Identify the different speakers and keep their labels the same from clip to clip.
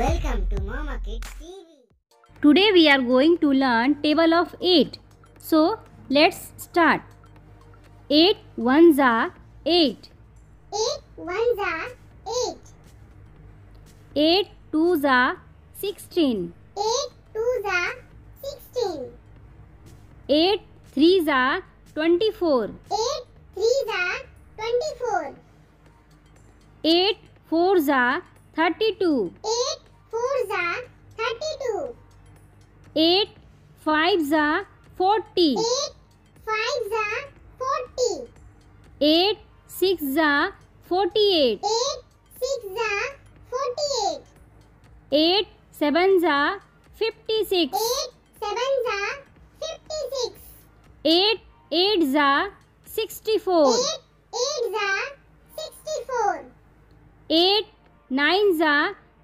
Speaker 1: Welcome to Mama Kids TV.
Speaker 2: Today we are going to learn table of 8. So let's start. 8 ones are 8.
Speaker 1: 8 ones are 8.
Speaker 2: 8 twos are 16.
Speaker 1: 8 twos are 16.
Speaker 2: 8 threes are 24.
Speaker 1: 8 threes are 24.
Speaker 2: 8 fours are 32.
Speaker 1: 8 fours are 32.
Speaker 2: 8 fives are 40.
Speaker 1: 8 fives are 40.
Speaker 2: 8 six are 48.
Speaker 1: 8 Eight six are 48.
Speaker 2: 8 sevens are 56.
Speaker 1: 8 sevens are 56.
Speaker 2: 8 eights are 64.
Speaker 1: 8 eights are 64.
Speaker 2: 8 nines are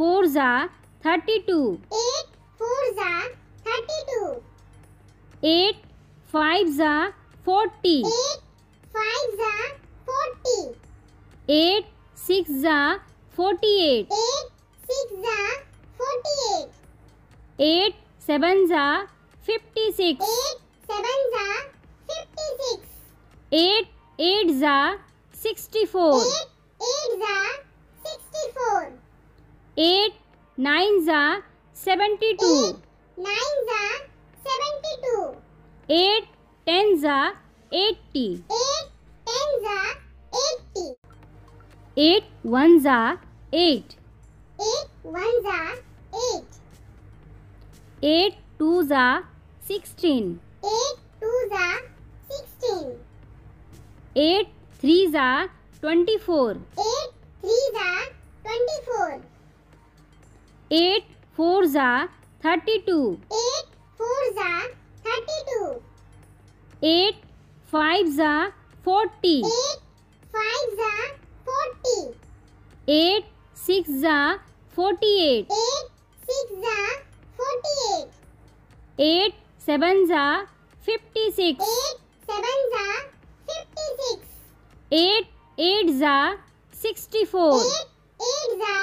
Speaker 2: four za thirty two.
Speaker 1: Eight four za thirty two.
Speaker 2: Eight five za forty.
Speaker 1: Eight five za forty.
Speaker 2: Eight six za forty eight.
Speaker 1: Eight six za forty eight.
Speaker 2: Eight seven za fifty six.
Speaker 1: Eight seven za fifty six.
Speaker 2: Eight eight za sixty four. Eight eight nine are seventy two
Speaker 1: nine are seventy two
Speaker 2: eight ten are eighty
Speaker 1: eight ten are eighty
Speaker 2: eight one are eight
Speaker 1: eight one are eight
Speaker 2: eight two are sixteen
Speaker 1: eight two are sixteen
Speaker 2: eight three are twenty four
Speaker 1: eight
Speaker 2: eight four are thirty two
Speaker 1: eight four are thirty two
Speaker 2: eight five are forty
Speaker 1: eight five are forty
Speaker 2: eight six are forty eight
Speaker 1: eight six are forty eight
Speaker 2: eight seven are fifty six
Speaker 1: eight seven are fifty six
Speaker 2: eight eight are sixty four
Speaker 1: eight eight are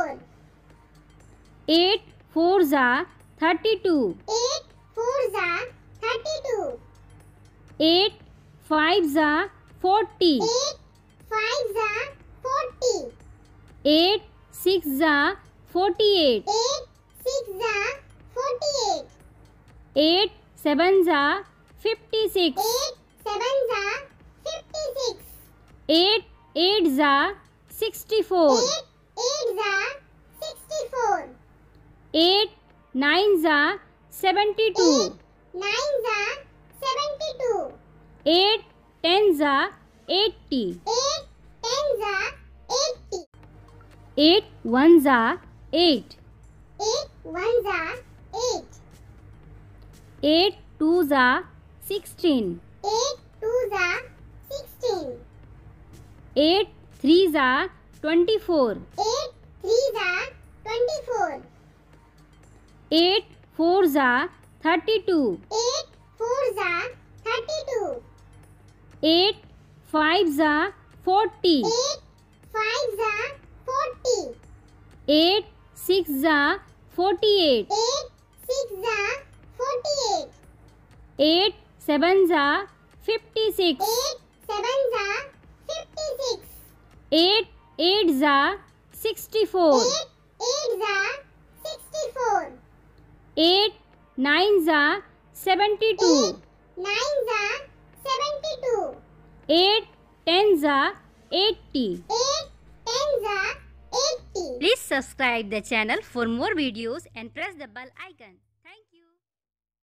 Speaker 2: eight four are thirty two
Speaker 1: eight four are thirty two
Speaker 2: eight five are forty
Speaker 1: eight five are forty
Speaker 2: eight six are forty eight
Speaker 1: eight six are forty eight
Speaker 2: eight seven are fifty six
Speaker 1: eight seven are fifty six
Speaker 2: eight eight are sixty four
Speaker 1: eight eight are
Speaker 2: Eight nines are seventy-two. Eight
Speaker 1: nines are seventy-two.
Speaker 2: Eight tens are eighty.
Speaker 1: Eight tens are eighty.
Speaker 2: Eight ones are eight.
Speaker 1: Eight ones are eight.
Speaker 2: Eight twos are sixteen.
Speaker 1: Eight twos are sixteen.
Speaker 2: Eight threes are twenty-four.
Speaker 1: Eight
Speaker 2: eight four are thirty two
Speaker 1: eight four are thirty two
Speaker 2: eight five are forty
Speaker 1: eight five are forty
Speaker 2: eight six are forty eight
Speaker 1: eight six are forty eight
Speaker 2: eight seven are fifty six
Speaker 1: eight seven are fifty six
Speaker 2: eight eight are sixty four
Speaker 1: eight eight are
Speaker 2: 8 9s are 72.
Speaker 1: 8 are 72. are
Speaker 2: 80. 10s are 80. Please subscribe the channel for more videos and press the bell icon.